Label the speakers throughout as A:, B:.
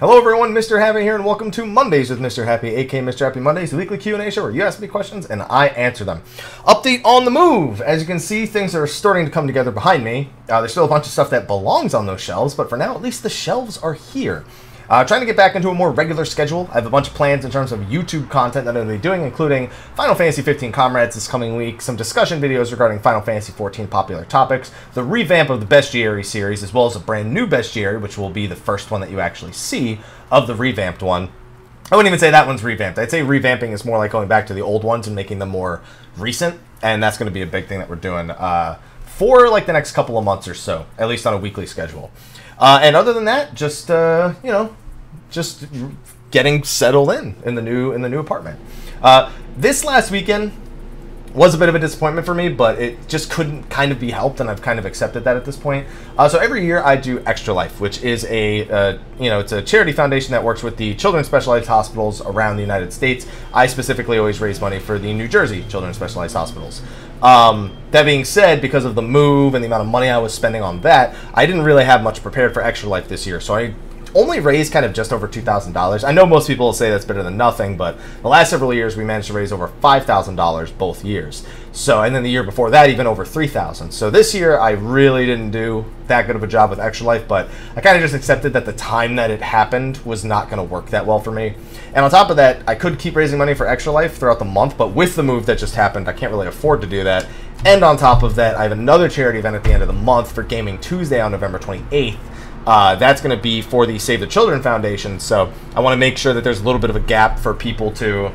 A: Hello everyone, Mr. Happy here, and welcome to Mondays with Mr. Happy, aka Mr. Happy Mondays, the weekly Q&A show where you ask me questions and I answer them. Update on the move. As you can see, things are starting to come together behind me. Uh, there's still a bunch of stuff that belongs on those shelves, but for now, at least the shelves are here. Uh, trying to get back into a more regular schedule. I have a bunch of plans in terms of YouTube content that I'm going to be doing, including Final Fantasy 15 Comrades this coming week, some discussion videos regarding Final Fantasy 14 popular topics, the revamp of the Bestiary series, as well as a brand new Bestiary, which will be the first one that you actually see of the revamped one. I wouldn't even say that one's revamped. I'd say revamping is more like going back to the old ones and making them more recent, and that's going to be a big thing that we're doing uh, for like the next couple of months or so, at least on a weekly schedule. Uh, and other than that, just uh, you know, just getting settled in in the new in the new apartment. Uh, this last weekend was a bit of a disappointment for me, but it just couldn't kind of be helped, and I've kind of accepted that at this point. Uh, so every year I do Extra Life, which is a uh, you know it's a charity foundation that works with the children's specialized hospitals around the United States. I specifically always raise money for the New Jersey children's specialized hospitals. Um, that being said, because of the move and the amount of money I was spending on that, I didn't really have much prepared for Extra Life this year. So I only raised kind of just over $2,000. I know most people will say that's better than nothing, but the last several years we managed to raise over $5,000 both years. So, and then the year before that, even over 3000 So this year I really didn't do that good of a job with Extra Life, but I kind of just accepted that the time that it happened was not going to work that well for me. And on top of that, I could keep raising money for Extra Life throughout the month, but with the move that just happened, I can't really afford to do that. And on top of that, I have another charity event at the end of the month for Gaming Tuesday on November 28th uh, that's going to be for the Save the Children Foundation. So I want to make sure that there's a little bit of a gap for people to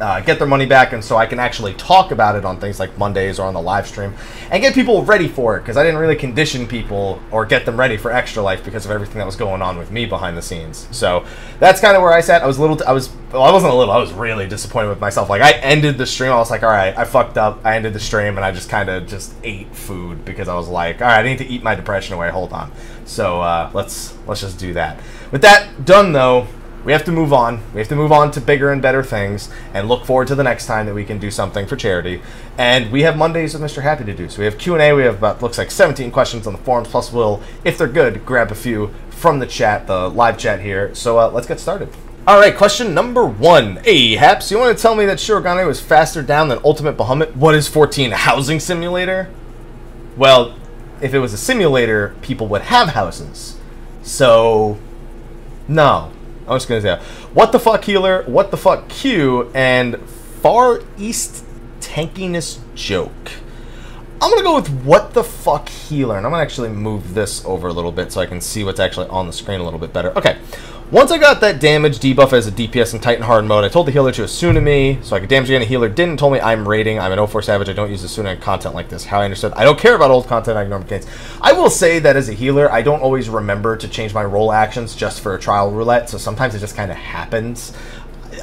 A: uh, get their money back, and so I can actually talk about it on things like Mondays or on the live stream and get people ready for it because I didn't really condition people or get them ready for Extra Life because of everything that was going on with me behind the scenes. So that's kind of where I sat. I was a little, I was, well, I wasn't a little, I was really disappointed with myself. Like I ended the stream, I was like, all right, I fucked up. I ended the stream and I just kind of just ate food because I was like, all right, I need to eat my depression away. Hold on. So uh, let's let's just do that. With that done, though, we have to move on. We have to move on to bigger and better things and look forward to the next time that we can do something for charity. And we have Mondays with Mr. Happy to do. So we have Q&A. We have about, looks like 17 questions on the forums. Plus we'll, if they're good, grab a few from the chat, the live chat here. So uh, let's get started. All right, question number one. Hey, Haps, you want to tell me that Shirogane was faster down than Ultimate Bahamut? What is 14, housing simulator? Well, if it was a simulator, people would have houses. So, no. I'm just gonna say, what the fuck healer, what the fuck Q, and Far East tankiness joke. I'm gonna go with what the fuck healer, and I'm gonna actually move this over a little bit so I can see what's actually on the screen a little bit better. Okay, once I got that damage debuff as a DPS in Titan Hard mode, I told the healer to Esuna me, so I could damage again. The healer didn't, told me I'm raiding. I'm an O4 Savage. I don't use Esuna in content like this. How I understood. I don't care about old content. I ignore mechanics. I will say that as a healer, I don't always remember to change my role actions just for a trial roulette, so sometimes it just kind of happens.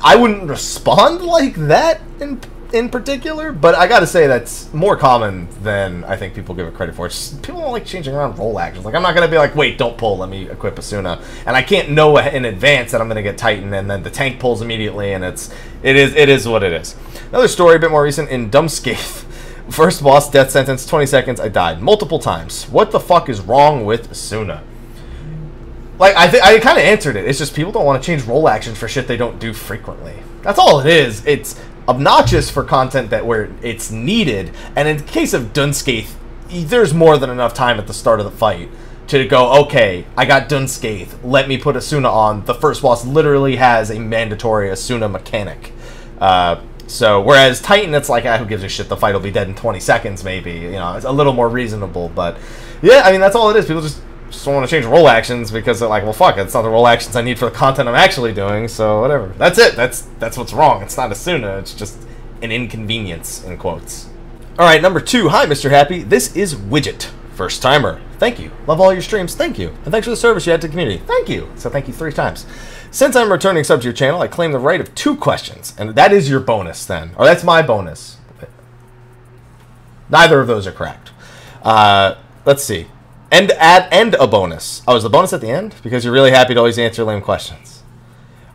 A: I wouldn't respond like that in in particular, but I gotta say that's more common than I think people give it credit for. People don't like changing around role actions. Like I'm not gonna be like, wait, don't pull, let me equip Esuna, and I can't know in advance that I'm gonna get Titan, and then the tank pulls immediately, and it's it is it is what it is. Another story, a bit more recent in Dumbscape. First boss death sentence, 20 seconds. I died multiple times. What the fuck is wrong with Esuna? Like I, I kind of answered it. It's just people don't want to change role actions for shit they don't do frequently. That's all it is. It's obnoxious for content that where it's needed. And in the case of Dunscaith, there's more than enough time at the start of the fight to go, okay, I got Dunscaith, let me put Esuna on. The first boss literally has a mandatory Esuna mechanic. Uh, so, whereas Titan, it's like, ah, who gives a shit, the fight will be dead in 20 seconds, maybe. You know, it's a little more reasonable, but yeah, I mean, that's all it is. People just just want to change role actions because they're like, well, fuck, it's not the role actions I need for the content I'm actually doing, so whatever. That's it. That's that's what's wrong. It's not a Esuna. It's just an inconvenience in quotes. All right, number two. Hi, Mr. Happy. This is Widget. First timer. Thank you. Love all your streams. Thank you. And thanks for the service you had to the community. Thank you. So thank you three times. Since I'm returning sub to your channel, I claim the right of two questions. And that is your bonus then. Or that's my bonus. Neither of those are correct. Uh, let's see. And add and a bonus. Oh, is the bonus at the end? Because you're really happy to always answer lame questions.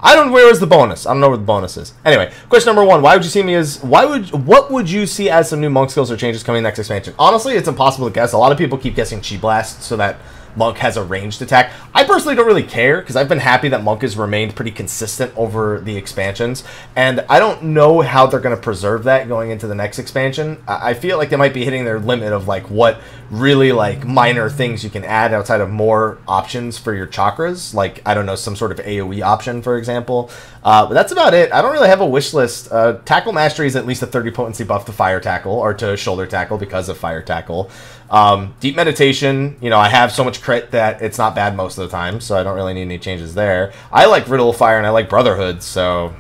A: I don't. Where is the bonus? I don't know where the bonus is. Anyway, question number one: Why would you see me as? Why would? What would you see as some new monk skills or changes coming next expansion? Honestly, it's impossible to guess. A lot of people keep guessing chi blast, so that Monk has a ranged attack. I personally don't really care because I've been happy that Monk has remained pretty consistent over the expansions, and I don't know how they're going to preserve that going into the next expansion. I feel like they might be hitting their limit of like what really like minor things you can add outside of more options for your chakras, like I don't know some sort of AOE option, for example. Uh, but that's about it. I don't really have a wish list. Uh, tackle mastery is at least a 30 potency buff to fire tackle or to shoulder tackle because of fire tackle. Um, deep meditation, you know, I have so much crit that it's not bad most of the time, so I don't really need any changes there. I like Riddle of Fire and I like Brotherhood, so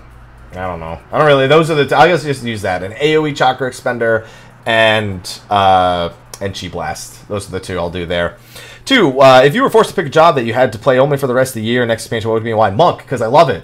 A: I don't know. I don't really. Those are the. T- I guess just use that an AOE Chakra Expender and uh, and Chi Blast. Those are the two I'll do there. Two, uh, if you were forced to pick a job that you had to play only for the rest of the year, next expansion, what would be why? Monk, because I love it.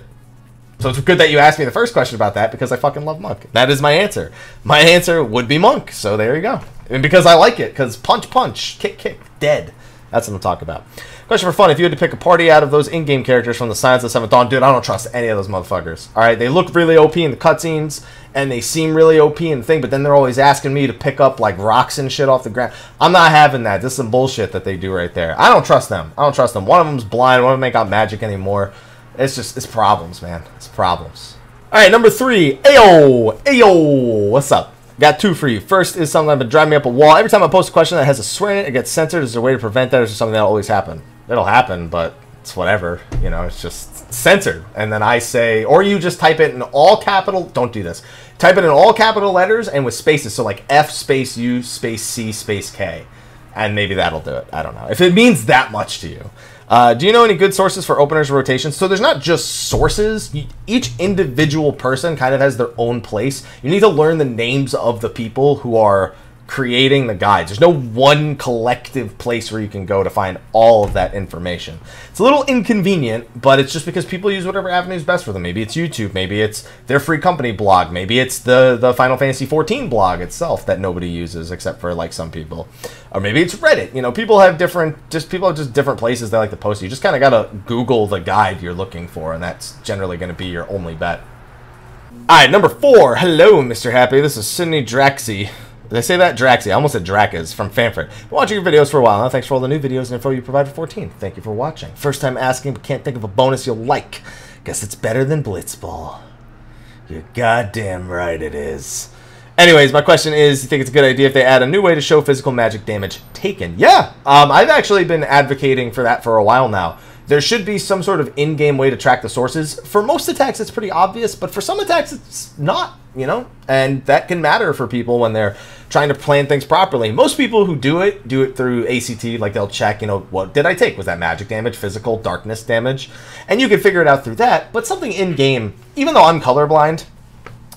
A: So it's good that you asked me the first question about that because I fucking love Monk. That is my answer. My answer would be Monk. So there you go. And because I like it, because punch, punch, kick, kick, dead. That's what I'm talking about. Question for fun: If you had to pick a party out of those in-game characters from the Scions of the Seventh Dawn, dude, I don't trust any of those motherfuckers. All right, they look really OP in the cutscenes, and they seem really OP in the thing, but then they're always asking me to pick up like rocks and shit off the ground. I'm not having that. This is some bullshit that they do right there. I don't trust them. I don't trust them. One of them's blind. One of them ain't got magic anymore. It's just it's problems, man. It's problems. All right, number three. Ayo, ayo. What's up? Got two for you. First is something that's been driving me up a wall. Every time I post a question that has a swear in it, it gets censored. Is there a way to prevent that, or is there something that'll always happen? It'll happen, but it's whatever. You know, it's just censored. And then I say, or you just type it in all capital. Don't do this. Type it in all capital letters and with spaces. So like F space U space C space K, and maybe that'll do it. I don't know if it means that much to you. Uh, do you know any good sources for openers rotations? So there's not just sources. Each individual person kind of has their own place. You need to learn the names of the people who are creating the guides. There's no one collective place where you can go to find all of that information. It's a little inconvenient, but it's just because people use whatever avenue is best for them. Maybe it's YouTube, maybe it's their free company blog, maybe it's the the Final Fantasy 14 blog itself that nobody uses except for like some people. Or maybe it's Reddit. You know, people have different just people have just different places they like to post. You just kind of got to Google the guide you're looking for and that's generally going to be your only bet. All right, number 4. Hello, Mr. Happy. This is Sydney Draxi. Did I say that? Draxi. I almost said Drakas from Famfrit. Been watching your videos for a while now. Thanks for all the new videos and info you provide for 14. Thank you for watching. First time asking, but can't think of a bonus you'll like. Guess it's better than Blitzball. You're goddamn right it is. Anyways, my question is, you think it's a good idea if they add a new way to show physical magic damage taken? Yeah, um, I've actually been advocating for that for a while now. There should be some sort of in-game way to track the sources. For most attacks, it's pretty obvious, but for some attacks, it's not, you know? And that can matter for people when they're trying to plan things properly. Most people who do it, do it through ACT, like they'll check, you know, what did I take? Was that magic damage, physical, darkness damage? And you can figure it out through that, but something in-game, even though I'm colorblind,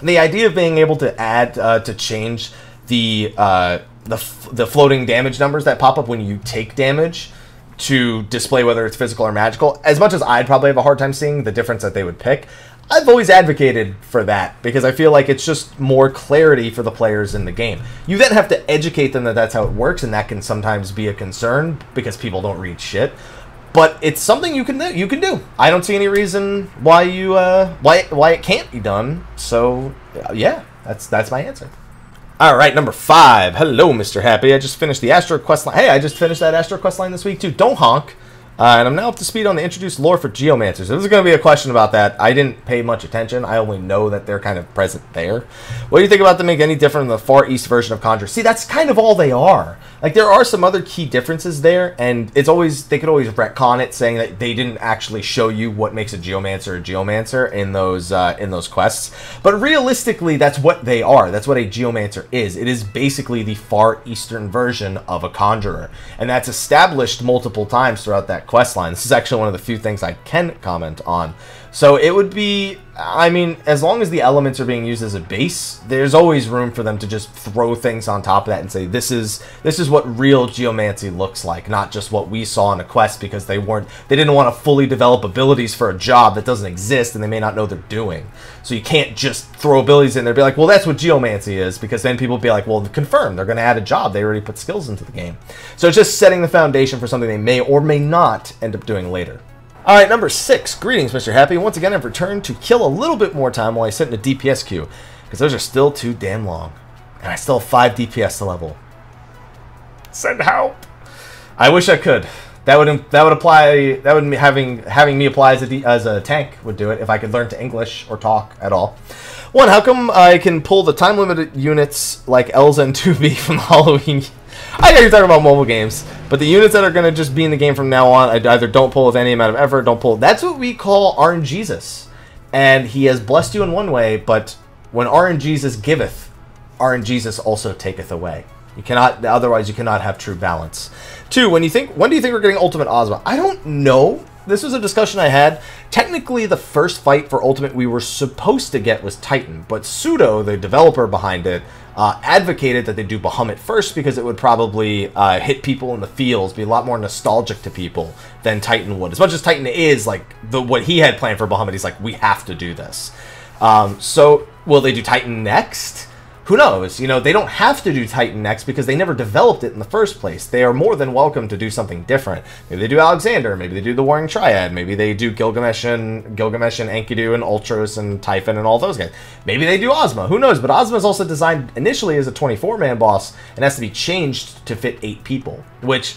A: the idea of being able to add, uh, to change the, uh, the, the floating damage numbers that pop up when you take damage to display whether it's physical or magical. As much as I'd probably have a hard time seeing the difference that they would pick, I've always advocated for that because I feel like it's just more clarity for the players in the game. You then have to educate them that that's how it works, and that can sometimes be a concern because people don't read shit. But it's something you can do. You can do. I don't see any reason why you uh, why why it can't be done. So yeah, that's that's my answer. All right, number five. Hello, Mr. Happy. I just finished the Astro Quest line. Hey, I just finished that Astro Quest line this week too. Don't honk. Uh, and I'm now up to speed on the introduced lore for Geomancers. This is going to be a question about that. I didn't pay much attention. I only know that they're kind of present there. What do you think about them make any different than the Far East version of Conjure? See, that's kind of all they are. Like, there are some other key differences there, and it's always, they could always retcon it, saying that they didn't actually show you what makes a Geomancer a Geomancer in those, uh, in those quests. But realistically, that's what they are. That's what a Geomancer is. It is basically the Far Eastern version of a Conjurer. And that's established multiple times throughout that quest line. This is actually one of the few things I can comment on. So it would be, I mean, as long as the elements are being used as a base, there's always room for them to just throw things on top of that and say this is this is what real geomancy looks like, not just what we saw in a quest because they weren't they didn't want to fully develop abilities for a job that doesn't exist and they may not know they're doing. So you can't just throw abilities in there be like, well, that's what geomancy is because then people be like, well, confirm they're going to add a job. They already put skills into the game. So it's just setting the foundation for something they may or may not end up doing later. All right, number six. Greetings, Mr. Happy. Once again, I've returned to kill a little bit more time while I sit in a DPS queue, because those are still too damn long. And I still have five DPS to level. Send help! I wish I could. that would that would apply. That would having having me apply as a as a tank would do it if I could learn to English or talk at all. One, how come I can pull the time limited units like Elza and 2B from the Halloween? I know you're talking about mobile games, but the units that are going to just be in the game from now on, I either don't pull with any amount of effort, don't pull. That's what we call RNGesus. And he has blessed you in one way, but when RNGesus giveth, RNGesus also taketh away. You cannot, otherwise, you cannot have true balance. Two, when you think, when do you think we're getting Ultimate Ozma? I don't know. This was a discussion I had. Technically, the first fight for Ultimate we were supposed to get was Titan, but Pseudo, the developer behind it, uh, advocated that they do Bahamut first because it would probably uh, hit people in the feels, be a lot more nostalgic to people than Titan would. As much as Titan is like the what he had planned for Bahamut, he's like, we have to do this. Um, so, will they do Titan next? Who knows? You know, they don't have to do Titan next because they never developed it in the first place. They are more than welcome to do something different. Maybe they do Alexander, maybe they do the Warring Triad, maybe they do Gilgamesh and Gilgamesh and Enkidu and Ultros and Typhon and all those guys. Maybe they do Ozma. Who knows? But Ozma is also designed initially as a 24-man boss and has to be changed to fit eight people, which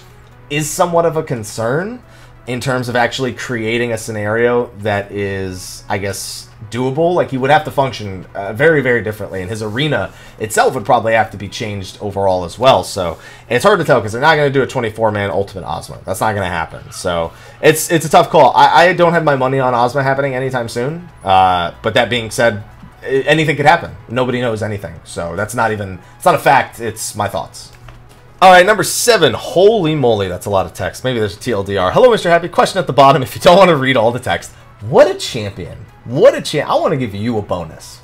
A: is somewhat of a concern in terms of actually creating a scenario that is, I guess, doable. Like he would have to function uh, very, very differently, and his arena itself would probably have to be changed overall as well. So it's hard to tell because they're not going to do a 24-man Ultimate Ozma. That's not going to happen. So it's it's a tough call. I, I, don't have my money on Ozma happening anytime soon. Uh, but that being said, anything could happen. Nobody knows anything. So that's not even it's not a fact. It's my thoughts. All right, number seven. Holy moly, that's a lot of text. Maybe there's a TLDR. Hello, Mr. Happy. Question at the bottom if you don't want to read all the text. What a champion. What a champ. I want to give you a bonus.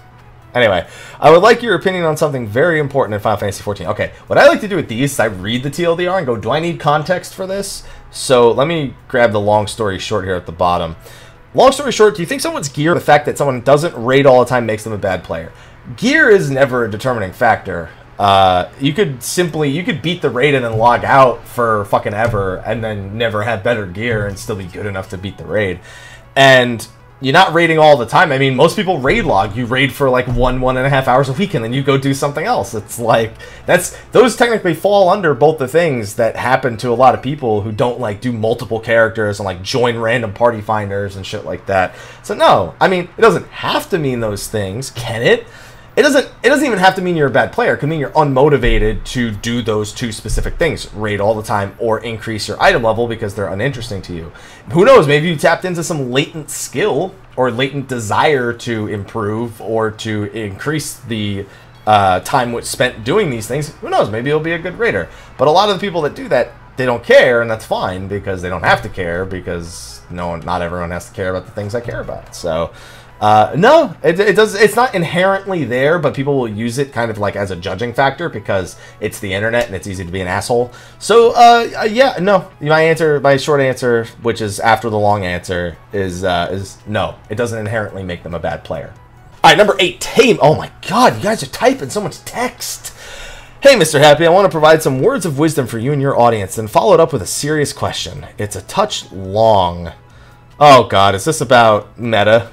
A: Anyway, I would like your opinion on something very important in Final Fantasy XIV. Okay, what I like to do with these is I read the TLDR and go, do I need context for this? So let me grab the long story short here at the bottom. Long story short, do you think someone's gear, the fact that someone doesn't raid all the time makes them a bad player? Gear is never a determining factor. Uh, you could simply you could beat the raid and then log out for fucking ever and then never have better gear and still be good enough to beat the raid. And you're not raiding all the time. I mean, most people raid log. You raid for like one, one and a half hours a week, and then you go do something else. It's like that's those technically fall under both the things that happen to a lot of people who don't like do multiple characters and like join random party finders and shit like that. So no, I mean, it doesn't have to mean those things, can it? It doesn't it doesn't even have to mean you're a bad player. It can mean you're unmotivated to do those two specific things, raid all the time or increase your item level because they're uninteresting to you. Who knows, maybe you tapped into some latent skill or latent desire to improve or to increase the uh, time spent doing these things. Who knows, maybe you'll be a good raider. But a lot of the people that do that, they don't care, and that's fine because they don't have to care because no one, not everyone has to care about the things I care about. So uh, no, it, it, does. It's not inherently there, but people will use it kind of like as a judging factor because it's the internet and it's easy to be an asshole. So, uh, uh, yeah, no. My answer, my short answer, which is after the long answer, is uh, is no. It doesn't inherently make them a bad player. All right, number eight, Tame. Oh my God, you guys are typing so much text. Hey, Mr. Happy, I want to provide some words of wisdom for you and your audience, and follow it up with a serious question. It's a touch long. Oh God, is this about meta?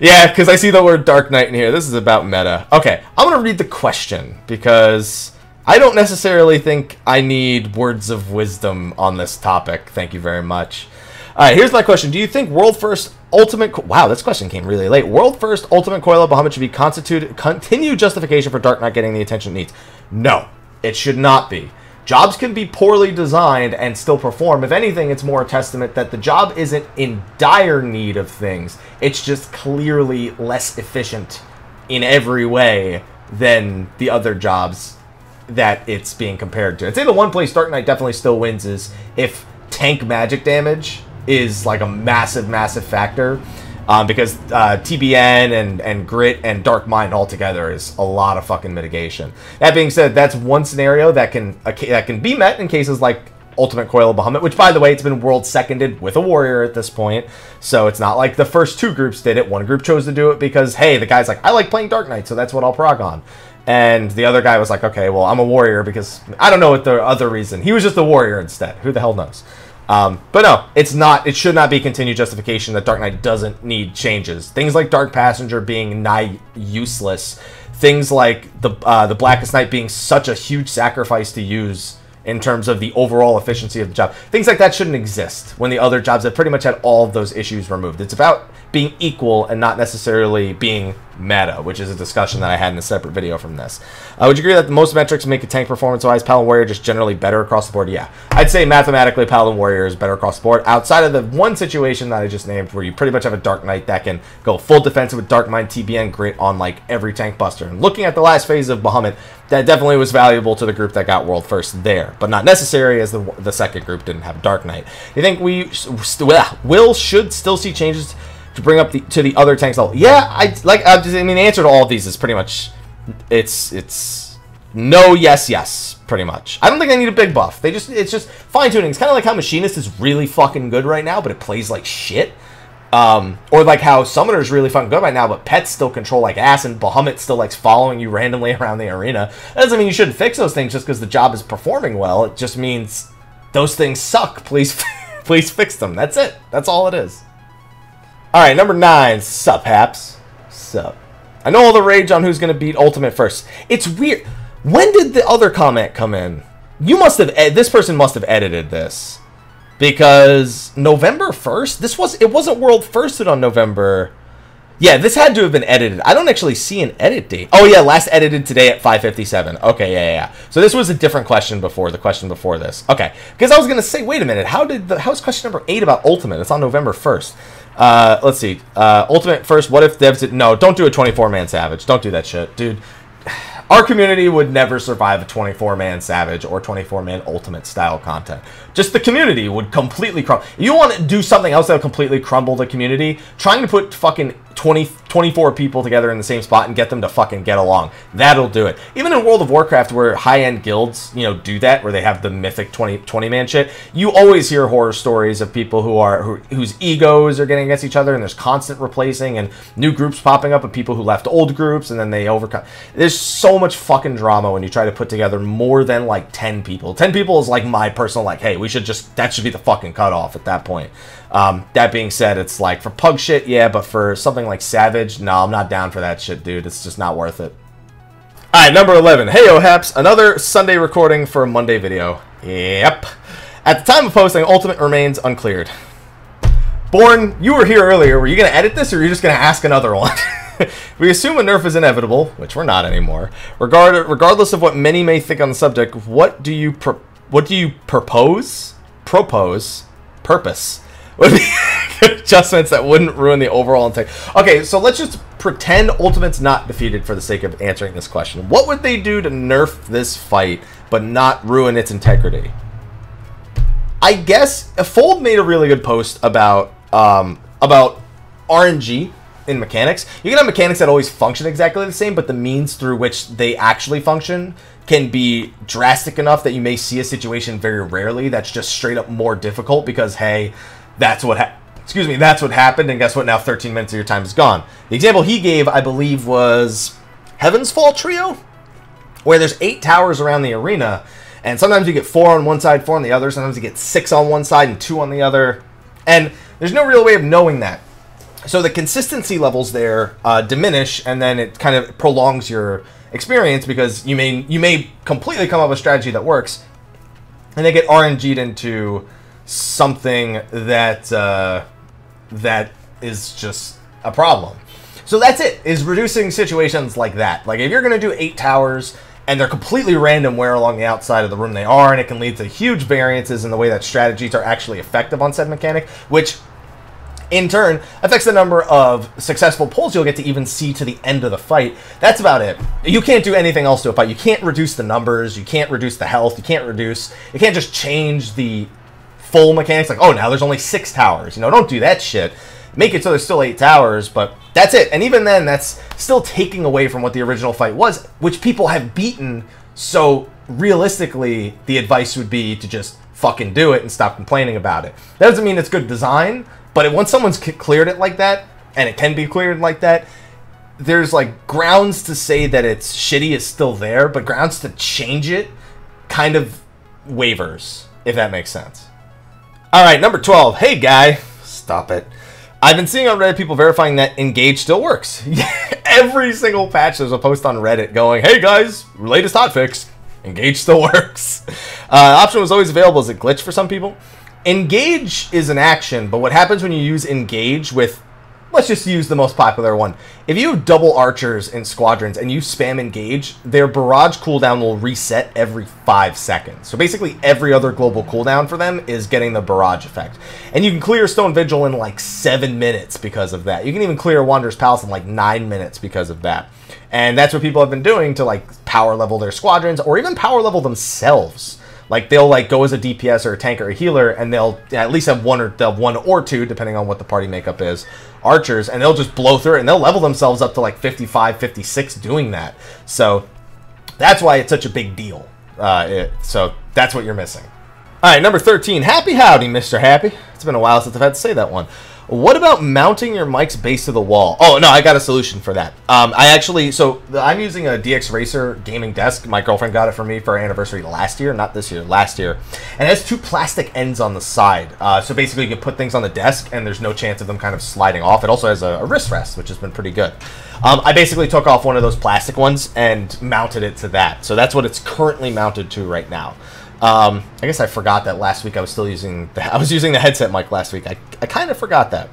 A: Yeah, because I see the word Dark Knight in here. This is about meta. Okay, I'm going to read the question because I don't necessarily think I need words of wisdom on this topic. Thank you very much. All right, here's my question. Do you think World First Ultimate... wow, this question came really late. World First Ultimate Coil of Bahamut should be constituted continue justification for Dark Knight getting the attention it needs? No, it should not be. Jobs can be poorly designed and still perform. If anything, it's more a testament that the job isn't in dire need of things. It's just clearly less efficient in every way than the other jobs that it's being compared to. I'd say the one place Dark Knight definitely still wins is if tank magic damage is like a massive, massive factor um, because uh, TBN and, and Grit and Dark Mind altogether is a lot of fucking mitigation. That being said, that's one scenario that can uh, that can be met in cases like Ultimate Coil of Bahamut, which, by the way, it's been world seconded with a warrior at this point. So it's not like the first two groups did it. One group chose to do it because, hey, the guy's like, I like playing Dark Knight, so that's what I'll prog on. And the other guy was like, okay, well, I'm a warrior because I don't know what the other reason. He was just a warrior instead. Who the hell knows? Um, but no, it's not. It should not be continued justification that Dark Knight doesn't need changes. Things like Dark Passenger being nigh useless, things like the uh, the Blackest Night being such a huge sacrifice to use in terms of the overall efficiency of the job. Things like that shouldn't exist when the other jobs have pretty much had all of those issues removed. It's about being equal and not necessarily being meta, which is a discussion that I had in a separate video from this. Uh, would you agree that most metrics make a tank performance-wise, Paladin Warrior just generally better across the board? Yeah. I'd say mathematically Paladin Warrior is better across the board, outside of the one situation that I just named where you pretty much have a Dark Knight that can go full defensive with Dark Mind, TBN, Grit on like every tank buster. And looking at the last phase of Bahamut, that definitely was valuable to the group that got world first there, but not necessary as the, the second group didn't have Dark Knight. You think we will should still see changes to bring up the to the other tanks level. Yeah, I like. I, mean, the answer to all of these is pretty much it's it's no, yes, yes, pretty much. I don't think they need a big buff. They just it's just fine tuning. It's kind of like how Machinist is really fucking good right now, but it plays like shit. Um, or like how Summoner is really fucking good right now, but Pets still control like ass, and Bahamut still likes following you randomly around the arena. That doesn't mean you shouldn't fix those things just because the job is performing well. It just means those things suck. Please, please fix them. That's it. That's all it is. All right, number nine. Sup, Haps. Sup. I know all the rage on who's going to beat Ultimate first. It's weird. When did the other comment come in? You must have. This person must have edited this because November first. This was. It wasn't world firsted on November. Yeah, this had to have been edited. I don't actually see an edit date. Oh yeah, last edited today at 5:57. Okay, yeah, yeah. So this was a different question before the question before this. Okay, because I was gonna say, wait a minute, how did the how's question number eight about Ultimate? It's on November 1st. Uh, let's see. Uh, Ultimate first. What if devs did? No, don't do a 24 man Savage. Don't do that shit, dude. Our community would never survive a 24 man Savage or 24 man Ultimate style content. Just the community would completely crumble. You want to do something else that would completely crumble the community? Trying to put fucking 20, 24 people together in the same spot and get them to fucking get along. That'll do it. Even in World of Warcraft, where high-end guilds, you know, do that, where they have the mythic 20, 20 man shit, you always hear horror stories of people who are who, whose egos are getting against each other, and there's constant replacing and new groups popping up of people who left old groups, and then they overcome. There's so much fucking drama when you try to put together more than like 10 people. 10 people is like my personal like, hey, we should just that should be the fucking cutoff at that point. Um, that being said, it's like for pug shit, yeah, but for something like Savage, no, I'm not down for that shit, dude. It's just not worth it. Alright, number 11. Hey, Haps, another Sunday recording for a Monday video. Yep. At the time of posting, Ultimate remains uncleared. Born, you were here earlier. Were you going to edit this, or are you just going to ask another one? we assume a nerf is inevitable, which we're not anymore. Regard, regardless of what many may think on the subject, what do you what do you propose? Propose? Purpose? adjustments that wouldn't ruin the overall intent. Okay, so let's just pretend Ultimate's not defeated for the sake of answering this question. What would they do to nerf this fight but not ruin its integrity? I guess Fold made a really good post about um, about RNG in mechanics. You can have mechanics that always function exactly the same, but the means through which they actually function can be drastic enough that you may see a situation very rarely that's just straight up more difficult because hey, that's what ha- excuse me, that's what happened, and guess what? Now 13 minutes of your time is gone. The example he gave, I believe, was Heaven's Fall Trio, where there's eight towers around the arena, and sometimes you get four on one side, four on the other. Sometimes you get six on one side and two on the other, and there's no real way of knowing that. So the consistency levels there uh, diminish, and then it kind of prolongs your experience because you may you may completely come up with a strategy that works, and they get RNG'd into something that uh, that is just a problem. So that's it. Is reducing situations like that. Like if you're going to do eight towers and they're completely random where along the outside of the room they are, and it can lead to huge variances in the way that strategies are actually effective on said mechanic, which in turn affects the number of successful pulls you'll get to even see to the end of the fight. That's about it. You can't do anything else to a fight. You can't reduce the numbers, you can't reduce the health, you can't reduce, you can't just change the full mechanics, like, oh, now there's only six towers. You know, don't do that shit. Make it so there's still eight towers, but that's it. And even then, that's still taking away from what the original fight was, which people have beaten. So realistically, the advice would be to just fucking do it and stop complaining about it. That doesn't mean it's good design, but once someone's cleared it like that, and it can be cleared like that, there's like grounds to say that it's shitty is still there, but grounds to change it kind of wavers, if that makes sense. All right, number 12. Hey, guy. Stop it. I've been seeing on Reddit people verifying that Engage still works. Every single patch, there's a post on Reddit going, hey, guys, latest hotfix. Engage still works. Uh, option was always available as a glitch for some people. Engage is an action, but what happens when you use engage with let's just use the most popular one. If you have double archers in squadrons and you spam engage, their barrage cooldown will reset every five seconds. So basically, every other global cooldown for them is getting the barrage effect. And you can clear Stone Vigil in like seven minutes because of that. You can even clear Wanderer's Palace in like nine minutes because of that. And that's what people have been doing to like power level their squadrons or even power level themselves. Like they'll like go as a DPS or a tank or a healer, and they'll at least have one or they'll have one or two, depending on what the party makeup is, archers, and they'll just blow through it, and they'll level themselves up to like 55, 56 doing that. So that's why it's such a big deal. Uh, it, so that's what you're missing. All right, number 13. Happy howdy, Mr. Happy. It's been a while since I've had to say that one. What about mounting your mic's base to the wall? Oh, no, I got a solution for that. Um, I actually, so I'm using a DX Racer gaming desk. My girlfriend got it for me for our anniversary last year, not this year, last year. And it has two plastic ends on the side. Uh, so basically, you can put things on the desk and there's no chance of them kind of sliding off. It also has a, a wrist rest, which has been pretty good. Um, I basically took off one of those plastic ones and mounted it to that. So that's what it's currently mounted to right now. Um, I guess I forgot that last week I was still using the, I was using the headset mic last week. I, I kind of forgot that.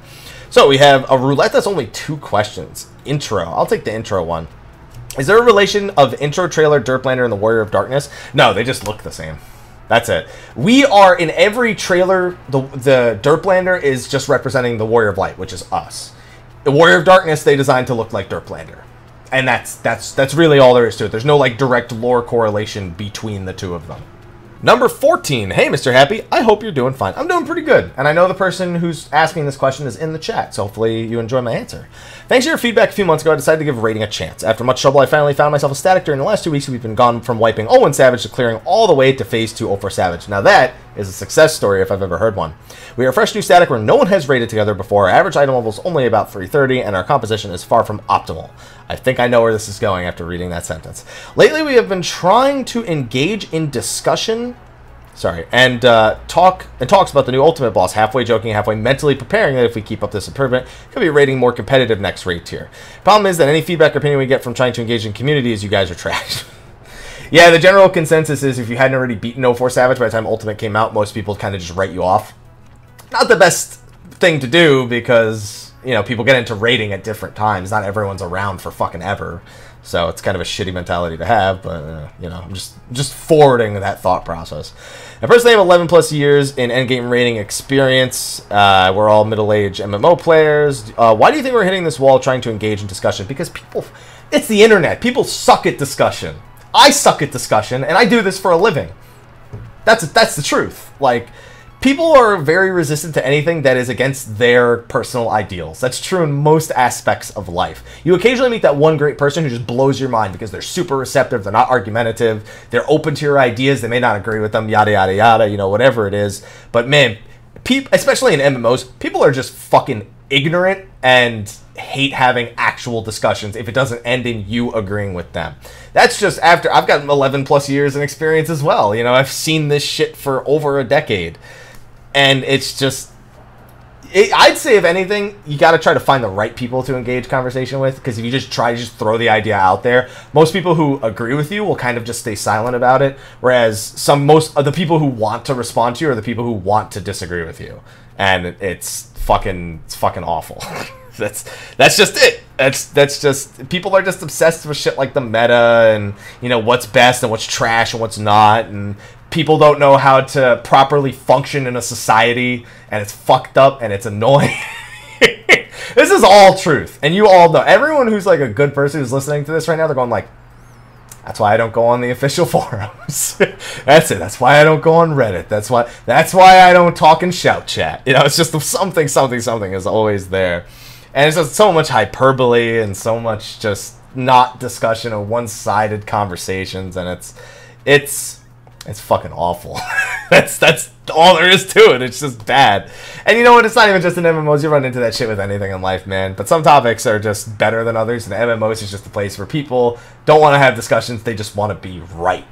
A: So we have a roulette that's only two questions. Intro. I'll take the intro one. Is there a relation of intro trailer Derplander and the Warrior of Darkness? No, they just look the same. That's it. We are in every trailer. The the Derplander is just representing the Warrior of Light, which is us. The Warrior of Darkness they designed to look like Derplander, and that's that's that's really all there is to it. There's no like direct lore correlation between the two of them. Number 14. Hey, Mr. Happy. I hope you're doing fine. I'm doing pretty good. And I know the person who's asking this question is in the chat, so hopefully you enjoy my answer. Thanks for your feedback a few months ago, I decided to give rating a chance. After much trouble, I finally found myself a static during the last two weeks. We've been gone from wiping 0 Savage to clearing all the way to Phase 2 O4 Savage. Now that is a success story if I've ever heard one. We are fresh new static where no one has raided together before. Our average item level is only about 330, and our composition is far from optimal. I think I know where this is going after reading that sentence. Lately, we have been trying to engage in discussion Sorry, and uh, talk and talks about the new Ultimate boss, halfway joking, halfway mentally preparing that if we keep up this improvement, could be rating more competitive next rate tier. Problem is that any feedback or opinion we get from trying to engage in community is you guys are trash. yeah, the general consensus is if you hadn't already beaten O4 Savage by the time Ultimate came out, most people kind of just write you off. Not the best thing to do because you know people get into rating at different times. Not everyone's around for fucking ever. So it's kind of a shitty mentality to have, but uh, you know, I'm just just forwarding that thought process. I personally have 11 plus years in endgame rating experience. Uh, we're all middle-aged MMO players. Uh, why do you think we're hitting this wall trying to engage in discussion? Because people, it's the internet. People suck at discussion. I suck at discussion, and I do this for a living. That's that's the truth. Like people are very resistant to anything that is against their personal ideals. That's true in most aspects of life. You occasionally meet that one great person who just blows your mind because they're super receptive, they're not argumentative, they're open to your ideas, they may not agree with them, yada yada yada, you know, whatever it is. But man, people, especially in MMOs, people are just fucking ignorant and hate having actual discussions if it doesn't end in you agreeing with them. That's just after I've got 11 plus years in experience as well. You know, I've seen this shit for over a decade and it's just it, I'd say if anything, you got to try to find the right people to engage conversation with. Because if you just try to just throw the idea out there, most people who agree with you will kind of just stay silent about it. Whereas some most of the people who want to respond to you are the people who want to disagree with you, and it's fucking it's fucking awful. that's that's just it. That's that's just people are just obsessed with shit like the meta and you know what's best and what's trash and what's not and people don't know how to properly function in a society and it's fucked up and it's annoying. this is all truth. And you all know. Everyone who's like a good person who's listening to this right now, they're going like, that's why I don't go on the official forums. that's it. That's why I don't go on Reddit. That's why that's why I don't talk in shout chat. You know, it's just something, something, something is always there. And it's just so much hyperbole and so much just not discussion of one-sided conversations and it's it's it's fucking awful. that's that's all there is to it. It's just bad. And you know what? It's not even just in MMOs. You run into that shit with anything in life, man. But some topics are just better than others, and MMOs is just a place where people don't want to have discussions. They just want to be right.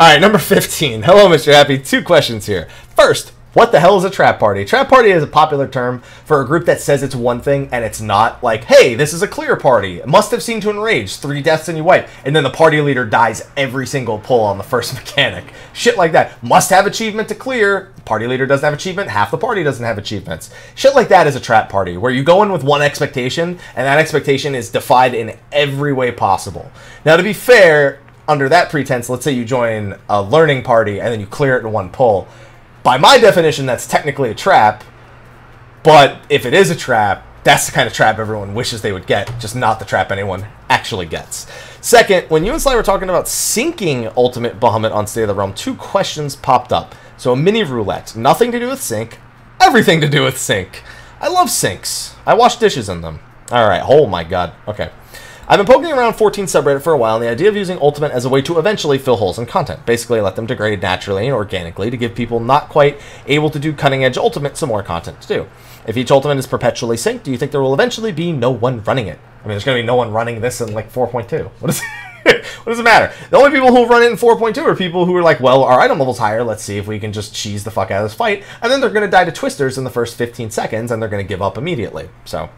A: All right, number 15. Hello, Mr. Happy. Two questions here. First, What the hell is a trap party? Trap party is a popular term for a group that says it's one thing and it's not. Like, hey, this is a clear party. Must have seen to enrage. Three deaths and you wipe. And then the party leader dies every single pull on the first mechanic. Shit like that. Must have achievement to clear. Party leader doesn't have achievement. Half the party doesn't have achievements. Shit like that is a trap party where you go in with one expectation and that expectation is defied in every way possible. Now, to be fair, under that pretense, let's say you join a learning party and then you clear it in one pull by my definition, that's technically a trap. But if it is a trap, that's the kind of trap everyone wishes they would get, just not the trap anyone actually gets. Second, when you and Sly were talking about syncing Ultimate Bahamut on State of the Realm, two questions popped up. So a mini roulette, nothing to do with sync, everything to do with sync. I love sinks. I wash dishes in them. All right. Oh my god. Okay. I've been poking around 14 subreddit for a while, and the idea of using Ultimate as a way to eventually fill holes in content. Basically, let them degrade naturally and organically to give people not quite able to do cutting edge Ultimate some more content to do. If each Ultimate is perpetually synced, do you think there will eventually be no one running it? I mean, there's going to be no one running this in like 4.2. What is what does it matter? The only people who run it in 4.2 are people who are like, well, our item level's higher. Let's see if we can just cheese the fuck out of this fight. And then they're going to die to twisters in the first 15 seconds, and they're going to give up immediately. So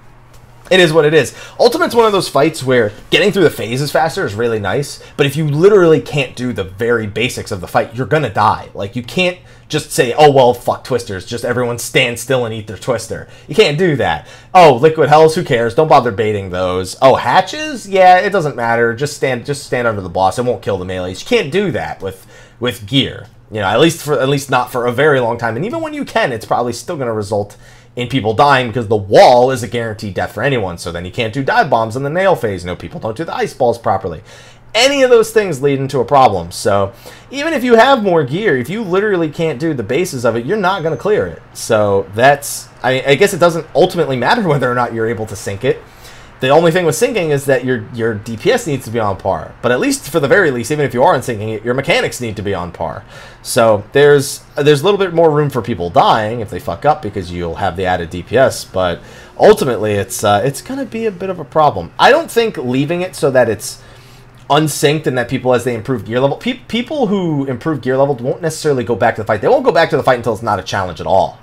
A: it is what it is. Ultimate's one of those fights where getting through the phases faster is really nice, but if you literally can't do the very basics of the fight, you're gonna die. Like you can't just say, "Oh well, fuck twisters." Just everyone stand still and eat their twister. You can't do that. Oh, liquid hells, who cares? Don't bother baiting those. Oh, hatches? Yeah, it doesn't matter. Just stand, just stand under the boss. It won't kill the melees. You can't do that with with gear. You know, at least for at least not for a very long time. And even when you can, it's probably still to result in people dying because the wall is a guaranteed death for anyone. So then you can't do dive bombs in the nail phase. No, people don't do the ice balls properly. Any of those things lead into a problem. So even if you have more gear, if you literally can't do the bases of it, you're not going to clear it. So that's, I, I guess it doesn't ultimately matter whether or not you're able to sync it the only thing with syncing is that your your DPS needs to be on par. But at least for the very least, even if you aren't syncing it, your mechanics need to be on par. So there's there's a little bit more room for people dying if they fuck up because you'll have the added DPS. But ultimately, it's uh, it's gonna be a bit of a problem. I don't think leaving it so that it's unsynced and that people as they improve gear level pe people who improve gear level won't necessarily go back to the fight. They won't go back to the fight until it's not a challenge at all.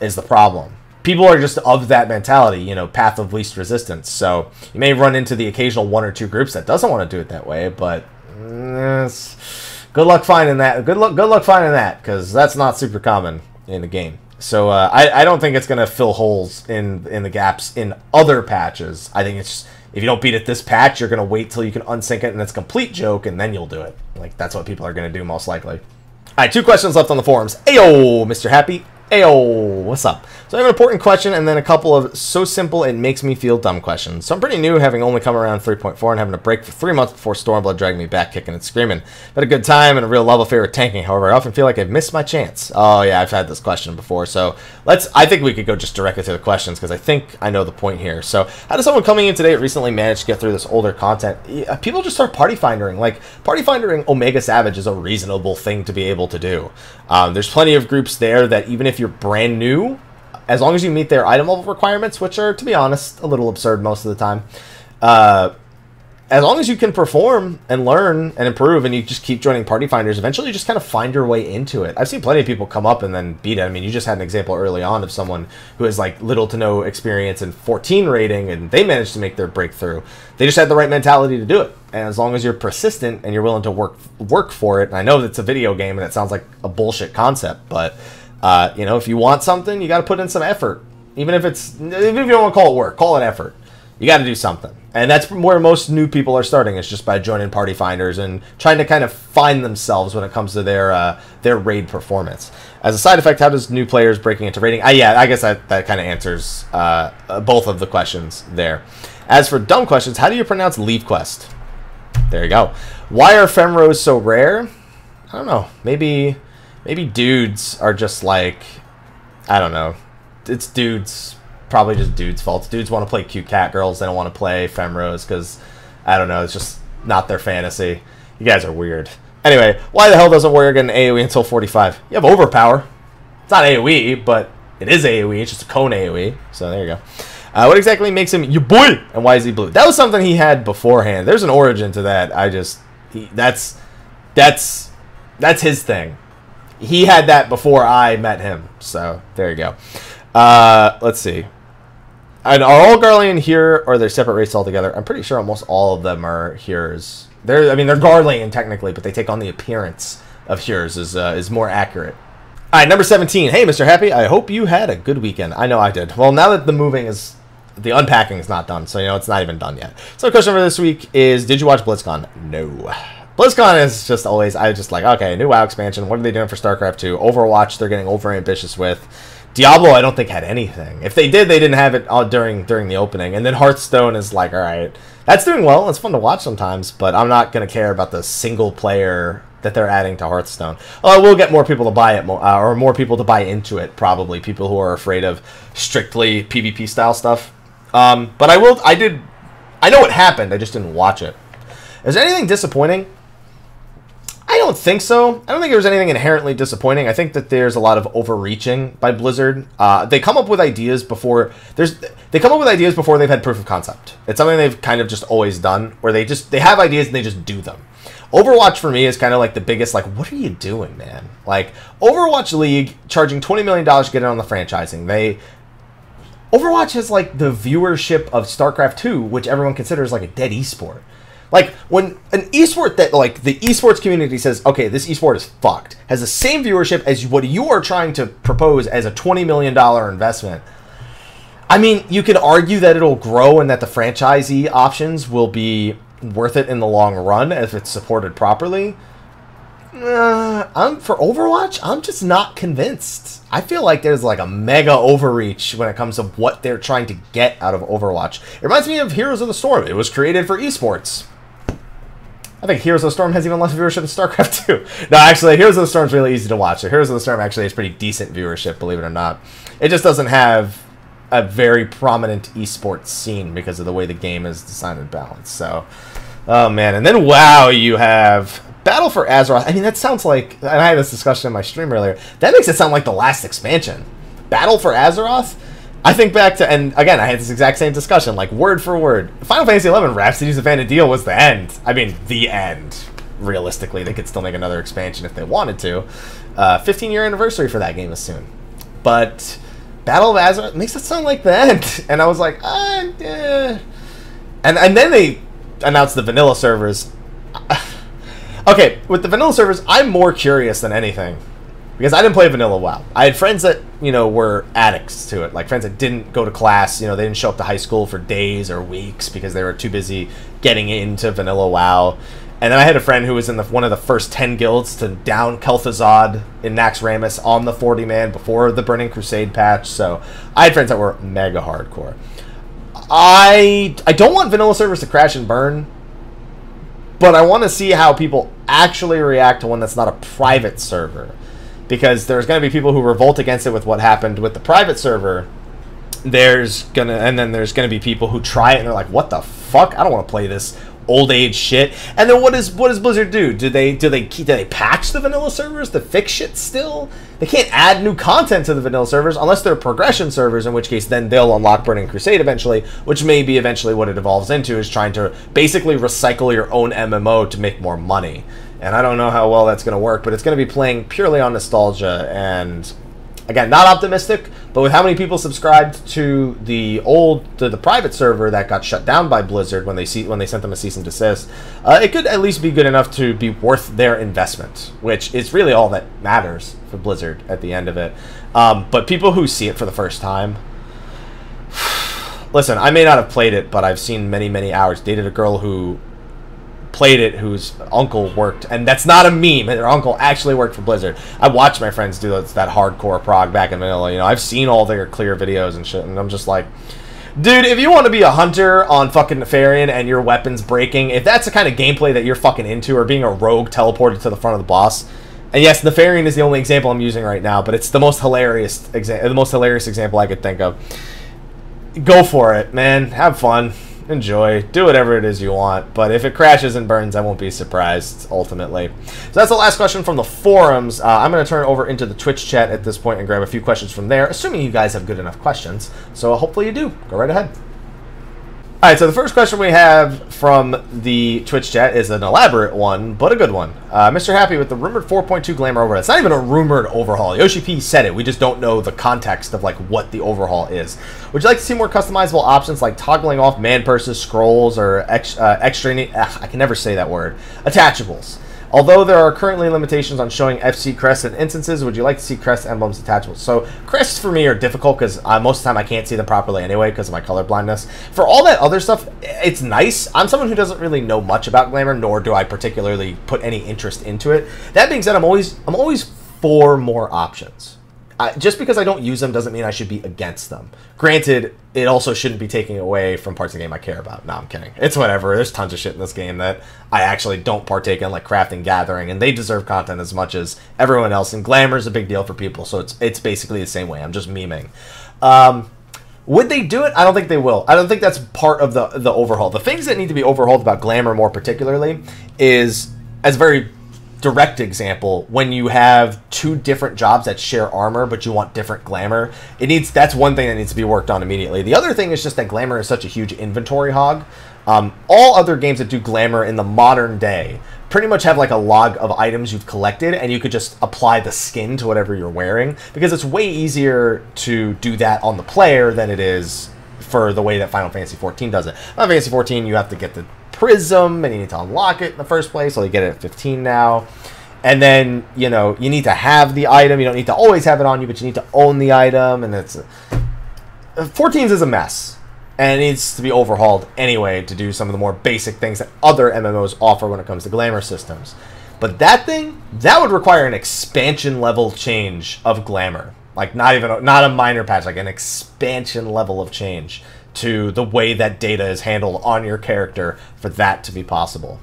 A: Is the problem people are just of that mentality, you know, path of least resistance. So you may run into the occasional one or two groups that doesn't want to do it that way, but good luck finding that. Good luck, good luck finding that because that's not super common in the game. So uh, I, I don't think it's gonna fill holes in in the gaps in other patches. I think it's just, if you don't beat it this patch, you're gonna wait till you can unsync it and it's complete joke, and then you'll do it. Like that's what people are gonna do most likely. All right, two questions left on the forums. Ayo, Mr. Happy. Ayo, what's up? So I have an important question and then a couple of so simple it makes me feel dumb questions. So I'm pretty new, having only come around 3.4 and having a break for three months before Stormblood dragged me back kicking and screaming. Had a good time and a real love affair with tanking. However, I often feel like I've missed my chance. Oh yeah, I've had this question before. So let's. I think we could go just directly to the questions because I think I know the point here. So how does someone coming in today recently manage to get through this older content? Uh, people just start party findering. Like party findering Omega Savage is a reasonable thing to be able to do. Um, there's plenty of groups there that even if you're brand new as long as you meet their item level requirements, which are, to be honest, a little absurd most of the time, uh, as long as you can perform and learn and improve and you just keep joining party finders, eventually you just kind of find your way into it. I've seen plenty of people come up and then beat it. I mean, you just had an example early on of someone who has like little to no experience in 14 rating and they managed to make their breakthrough. They just had the right mentality to do it. And as long as you're persistent and you're willing to work work for it, and I know it's a video game and it sounds like a bullshit concept, but uh, you know, if you want something, you got to put in some effort. Even if it's, even if you don't want to call it work, call it effort. You got to do something. And that's where most new people are starting. It's just by joining party finders and trying to kind of find themselves when it comes to their uh, their raid performance. As a side effect, how does new players breaking into raiding? Uh, yeah, I guess that, that kind of answers uh, both of the questions there. As for dumb questions, how do you pronounce Leave Quest? There you go. Why are Femros so rare? I don't know. Maybe Maybe dudes are just like, I don't know. It's dudes, probably just dudes' faults. Dudes want to play cute cat girls. They don't want to play femros because, I don't know, it's just not their fantasy. You guys are weird. Anyway, why the hell doesn't Warrior get an AoE until 45? You have overpower. It's not AoE, but it is AoE. It's just a cone AoE. So there you go. Uh, what exactly makes him your boy, and why is he blue? That was something he had beforehand. There's an origin to that. I just he, that's that's that's his thing he had that before I met him. So there you go. Uh, let's see. And are all Garlean Hyur, or they're they separate races altogether? I'm pretty sure almost all of them are Hyurs. They're, I mean, they're Garlean technically, but they take on the appearance of Hyurs is uh, is more accurate. All right, number 17. Hey, Mr. Happy, I hope you had a good weekend. I know I did. Well, now that the moving is, the unpacking is not done, so you know it's not even done yet. So the question for this week is, did you watch BlizzCon? No. BlizzCon is just always, I just like, okay, new WoW expansion. What are they doing for StarCraft 2? Overwatch, they're getting over ambitious with. Diablo, I don't think had anything. If they did, they didn't have it all during during the opening. And then Hearthstone is like, all right, that's doing well. It's fun to watch sometimes, but I'm not gonna care about the single player that they're adding to Hearthstone. Uh, we'll get more people to buy it, more, uh, or more people to buy into it. Probably people who are afraid of strictly PvP style stuff. Um, but I will. I did. I know what happened. I just didn't watch it. Is anything disappointing? I don't think so. I don't think there's anything inherently disappointing. I think that there's a lot of overreaching by Blizzard. Uh, they come up with ideas before there's they come up with ideas before they've had proof of concept. It's something they've kind of just always done, where they just they have ideas and they just do them. Overwatch for me is kind of like the biggest like what are you doing, man? Like Overwatch League charging 20 million dollars to get it on the franchising. They Overwatch has like the viewership of StarCraft 2, which everyone considers like a dead esport. Like when an esport that like the esports community says, okay, this esport is fucked, has the same viewership as what you are trying to propose as a twenty million dollar investment. I mean, you could argue that it'll grow and that the franchisee options will be worth it in the long run if it's supported properly. Uh, I'm for Overwatch. I'm just not convinced. I feel like there's like a mega overreach when it comes to what they're trying to get out of Overwatch. It reminds me of Heroes of the Storm. It was created for esports. I think Heroes of the Storm has even less viewership than StarCraft 2. No, actually, Heroes of the Storm is really easy to watch. So Heroes of the Storm actually has pretty decent viewership, believe it or not. It just doesn't have a very prominent esports scene because of the way the game is designed and balanced. So, oh man. And then, wow, you have Battle for Azeroth. I mean, that sounds like, and I had this discussion in my stream earlier, that makes it sound like the last expansion. Battle for Azeroth? I think back to, and again, I had this exact same discussion, like word for word. Final Fantasy XI Rhapsodies of Vana'diel was the end. I mean, the end. Realistically, they could still make another expansion if they wanted to. Uh, 15 year anniversary for that game is soon. But Battle of Azeroth makes it sound like the end. And I was like, ah. And, and then they announced the vanilla servers. okay, with the vanilla servers, I'm more curious than anything because I didn't play vanilla WoW. I had friends that you know were addicts to it, like friends that didn't go to class. You know, they didn't show up to high school for days or weeks because they were too busy getting into vanilla WoW. And then I had a friend who was in the, one of the first 10 guilds to down Kel'Thuzad in Naxxramas on the 40 man before the Burning Crusade patch. So I had friends that were mega hardcore. I I don't want vanilla servers to crash and burn, but I want to see how people actually react to one that's not a private server because there's going to be people who revolt against it with what happened with the private server. There's gonna, and then there's gonna be people who try it and they're like, "What the fuck? I don't want to play this old age shit." And then what does what does Blizzard do? Do they do they do they patch the vanilla servers to fix shit still? They can't add new content to the vanilla servers unless they're progression servers, in which case then they'll unlock Burning Crusade eventually, which may be eventually what it evolves into is trying to basically recycle your own MMO to make more money and I don't know how well that's going to work, but it's going to be playing purely on nostalgia. And again, not optimistic, but with how many people subscribed to the old to the private server that got shut down by Blizzard when they see when they sent them a cease and desist, uh, it could at least be good enough to be worth their investment, which is really all that matters for Blizzard at the end of it. Um, but people who see it for the first time. Listen, I may not have played it, but I've seen many, many hours. Dated a girl who played it whose uncle worked, and that's not a meme. Their uncle actually worked for Blizzard. I watched my friends do that, that hardcore prog back in Manila. You know, I've seen all their clear videos and shit, and I'm just like, dude, if you want to be a hunter on fucking Nefarian and your weapons breaking, if that's the kind of gameplay that you're fucking into, or being a rogue teleported to the front of the boss. And yes, Nefarian is the only example I'm using right now, but it's the most hilarious exa- the most hilarious example I could think of. Go for it, man. Have fun enjoy, do whatever it is you want. But if it crashes and burns, I won't be surprised ultimately. So that's the last question from the forums. Uh, I'm going to turn over into the Twitch chat at this point and grab a few questions from there, assuming you guys have good enough questions. So hopefully you do. Go right ahead. All right, so the first question we have from the Twitch chat is an elaborate one, but a good one. Uh, Mr. Happy with the rumored 4.2 glamour overhaul. It's not even a rumored overhaul. Yoshi P said it. We just don't know the context of like what the overhaul is. Would you like to see more customizable options like toggling off man purses, scrolls, or ex, uh, extra? Ugh, I can never say that word. Attachables. Although there are currently limitations on showing FC crests and instances, would you like to see crest emblems attachable? So crests for me are difficult because uh, most of the time I can't see them properly anyway because of my color blindness. For all that other stuff, it's nice. I'm someone who doesn't really know much about glamour, nor do I particularly put any interest into it. That being said, I'm always I'm always for more options. I, just because I don't use them doesn't mean I should be against them. Granted, it also shouldn't be taking away from parts of the game I care about. No, I'm kidding. It's whatever. There's tons of shit in this game that I actually don't partake in, like crafting, gathering, and they deserve content as much as everyone else. And glamour is a big deal for people, so it's it's basically the same way. I'm just memeing. Um, would they do it? I don't think they will. I don't think that's part of the the overhaul. The things that need to be overhauled about glamour more particularly is as very direct example when you have two different jobs that share armor but you want different glamour it needs that's one thing that needs to be worked on immediately the other thing is just that glamour is such a huge inventory hog um, all other games that do glamour in the modern day pretty much have like a log of items you've collected and you could just apply the skin to whatever you're wearing because it's way easier to do that on the player than it is for the way that Final Fantasy 14 does it. Final Fantasy 14, you have to get the prism and you need to unlock it in the first place. So you get it at 15 now. And then, you know, you need to have the item. You don't need to always have it on you, but you need to own the item. And it's. Uh, 14s is a mess. And it needs to be overhauled anyway to do some of the more basic things that other MMOs offer when it comes to glamour systems. But that thing, that would require an expansion level change of glamour. Like not even not a minor patch, like an expansion level of change to the way that data is handled on your character for that to be possible.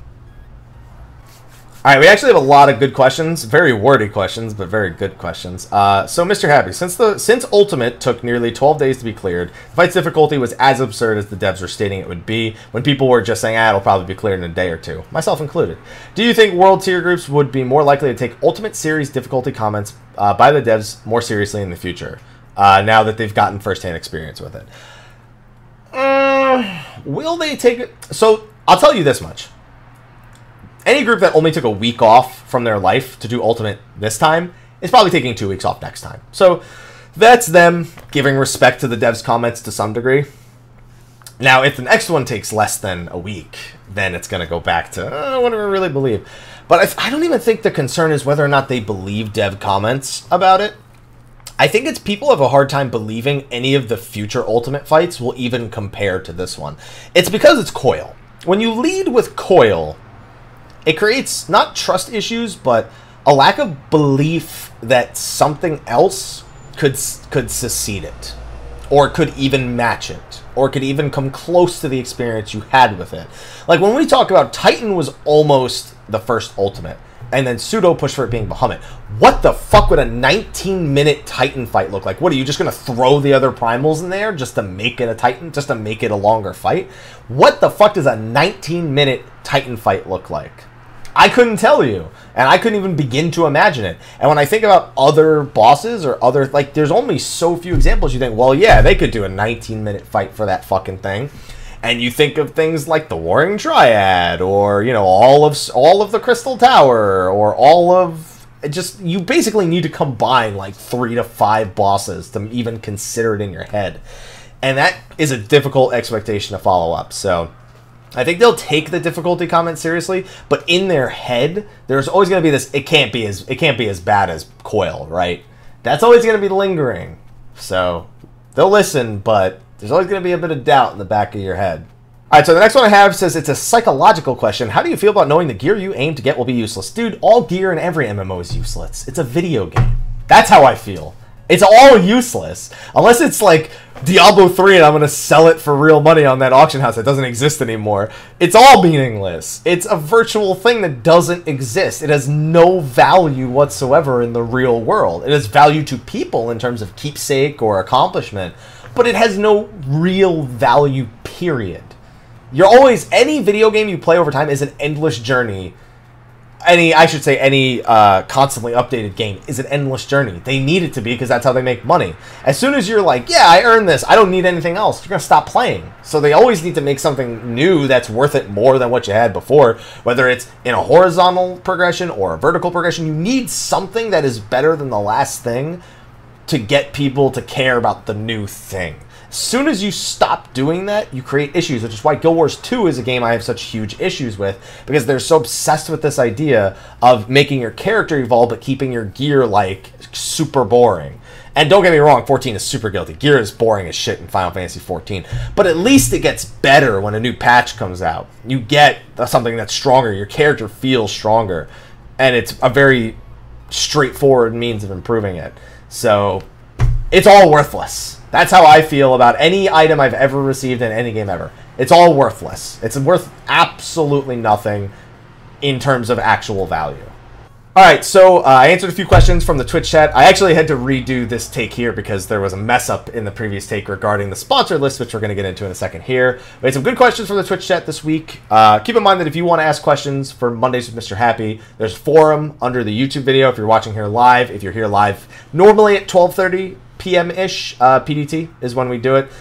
A: All right, we actually have a lot of good questions, very wordy questions, but very good questions. Uh, so, Mr. Happy, since the since Ultimate took nearly 12 days to be cleared, the fight's difficulty was as absurd as the devs were stating it would be. When people were just saying, "Ah, it'll probably be cleared in a day or two, myself included. Do you think world tier groups would be more likely to take Ultimate Series difficulty comments uh, by the devs more seriously in the future, uh, now that they've gotten firsthand experience with it? Will they take it? So I'll tell you this much. Any group that only took a week off from their life to do Ultimate this time is probably taking two weeks off next time. So that's them giving respect to the devs' comments to some degree. Now, if the next one takes less than a week, then it's going to go back to, uh, do really believe? But I, I don't even think the concern is whether or not they believe dev comments about it. I think it's people have a hard time believing any of the future Ultimate fights will even compare to this one. It's because it's Coil. When you lead with Coil, it creates not trust issues, but a lack of belief that something else could could succeed it, or could even match it, or could even come close to the experience you had with it. Like when we talk about Titan was almost the first Ultimate and then pseudo push for it being Bahamut. What the fuck would a 19 minute Titan fight look like? What are you just gonna throw the other primals in there just to make it a Titan, just to make it a longer fight? What the fuck does a 19 minute Titan fight look like? I couldn't tell you, and I couldn't even begin to imagine it. And when I think about other bosses or other like, there's only so few examples. You think, well, yeah, they could do a 19 minute fight for that fucking thing and you think of things like the Warring Triad, or you know all of all of the Crystal Tower, or all of just you basically need to combine like three to five bosses to even consider it in your head, and that is a difficult expectation to follow up. So. I think they'll take the difficulty comment seriously, but in their head, there's always going to be this. It can't be as it can't be as bad as Coil, right? That's always going to be lingering. So they'll listen, but there's always going to be a bit of doubt in the back of your head. All right, so the next one I have says it's a psychological question. How do you feel about knowing the gear you aim to get will be useless? Dude, all gear in every MMO is useless. It's a video game. That's how I feel. It's all useless. Unless it's like Diablo 3 and I'm going to sell it for real money on that auction house that doesn't exist anymore. It's all meaningless. It's a virtual thing that doesn't exist. It has no value whatsoever in the real world. It has value to people in terms of keepsake or accomplishment but it has no real value, period. You're always, any video game you play over time is an endless journey any I should say any uh, constantly updated game is an endless journey. They need it to be because that's how they make money. As soon as you're like, yeah, I earned this, I don't need anything else, you're gonna stop playing. So they always need to make something new that's worth it more than what you had before. Whether it's in a horizontal progression or a vertical progression, you need something that is better than the last thing to get people to care about the new thing As soon as you stop doing that, you create issues, which is why Guild Wars 2 is a game I have such huge issues with because they're so obsessed with this idea of making your character evolve but keeping your gear like super boring. And don't get me wrong, 14 is super guilty. Gear is boring as shit in Final Fantasy 14, but at least it gets better when a new patch comes out. You get something that's stronger, your character feels stronger, and it's a very straightforward means of improving it. So, it's all worthless that's how I feel about any item I've ever received in any game ever. It's all worthless. It's worth absolutely nothing in terms of actual value. All right, so uh, I answered a few questions from the Twitch chat. I actually had to redo this take here because there was a mess up in the previous take regarding the sponsor list, which we're going to get into in a second here. We had some good questions from the Twitch chat this week. Uh, keep in mind that if you want to ask questions for Mondays with Mr. Happy, there's a forum under the YouTube video if you're watching here live. If you're here live, normally at 12:30 p.m. ish. Uh, PDT is when we do it.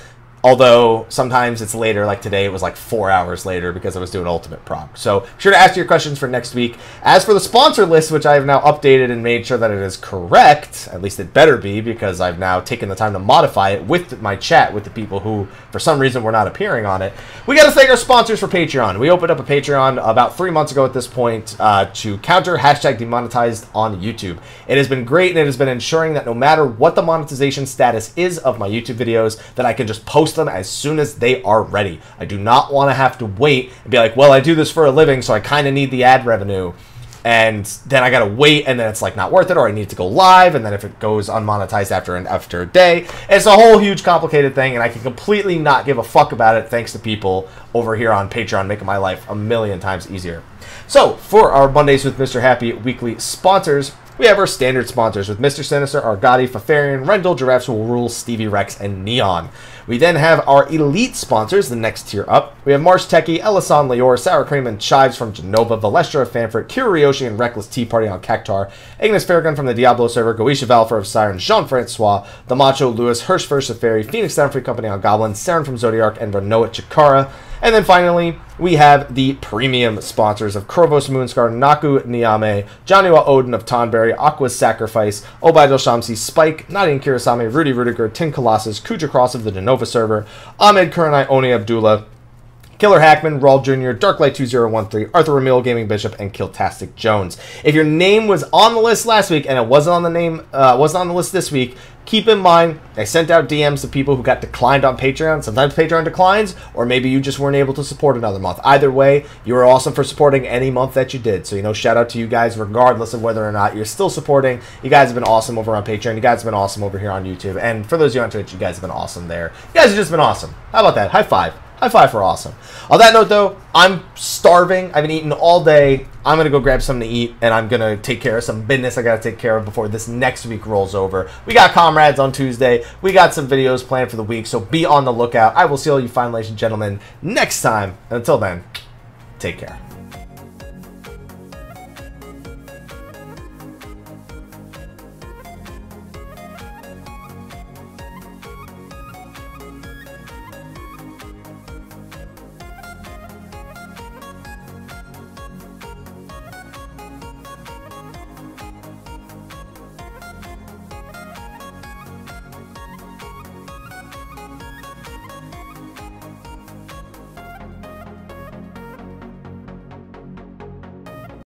A: Although sometimes it's later, like today it was like four hours later because I was doing Ultimate Prog. So be sure to ask your questions for next week. As for the sponsor list, which I have now updated and made sure that it is correct, at least it better be because I've now taken the time to modify it with my chat with the people who, for some reason, were not appearing on it. We got to thank our sponsors for Patreon. We opened up a Patreon about three months ago at this point uh, to counter hashtag demonetized on YouTube. It has been great and it has been ensuring that no matter what the monetization status is of my YouTube videos, that I can just post post them as soon as they are ready. I do not want to have to wait and be like, well, I do this for a living, so I kind of need the ad revenue. And then I gotta wait, and then it's like not worth it, or I need to go live, and then if it goes unmonetized after an after a day, it's a whole huge complicated thing, and I can completely not give a fuck about it thanks to people over here on Patreon making my life a million times easier. So for our Mondays with Mr. Happy weekly sponsors, we have our standard sponsors with Mr. Sinister, Argoti, Fafarian, Rendil, Giraffes Will Rule, Stevie Rex, and Neon. We then have our elite sponsors, the next tier up. We have Marsh Techie, Ellisan Leor, Sour Cream, and Chives from Jenova, Velestra of Famfrit, Kiryoshi and Reckless Tea Party on Cactuar, Ignis Fairgun from the Diabolos server, Goetia Valefar of Siren, Jean Francois, The Macho, Lewis, Hirsch First Safari, Phoenix Down Free Company on Goblin, Serren from Zodiark, and Renoa Chikara. And then finally, we have the premium sponsors of Krovos Moonscar, Naku Nyame, Janhyua Odin of Tonberry, Aqua's Sacrifice, Obaidel Shamsi, Spike, Nadine Kirisame, Rudy Rudiger, Tin Colossus, Khuja Cross of the Jenova server, Ahmed Kurenai, Oni Abdullah, Killer Hackman, Raul Jr., Darklight2013, Arthur Remiel, Gaming Bishop, and Kiltastic Jones. If your name was on the list last week and it wasn't on the name, uh, wasn't on the list this week, keep in mind I sent out DMs to people who got declined on Patreon. Sometimes Patreon declines, or maybe you just weren't able to support another month. Either way, you were awesome for supporting any month that you did. So you know, shout out to you guys, regardless of whether or not you're still supporting. You guys have been awesome over on Patreon. You guys have been awesome over here on YouTube, and for those of you on Twitch, you guys have been awesome there. You guys have just been awesome. How about that? High five. High five for awesome. On that note, though, I'm starving. I've been eating all day. I'm going to go grab something to eat, and I'm going to take care of some business I got to take care of before this next week rolls over. We got comrades on Tuesday. We got some videos planned for the week, so be on the lookout. I will see all you fine ladies and gentlemen next time. And until then, take care.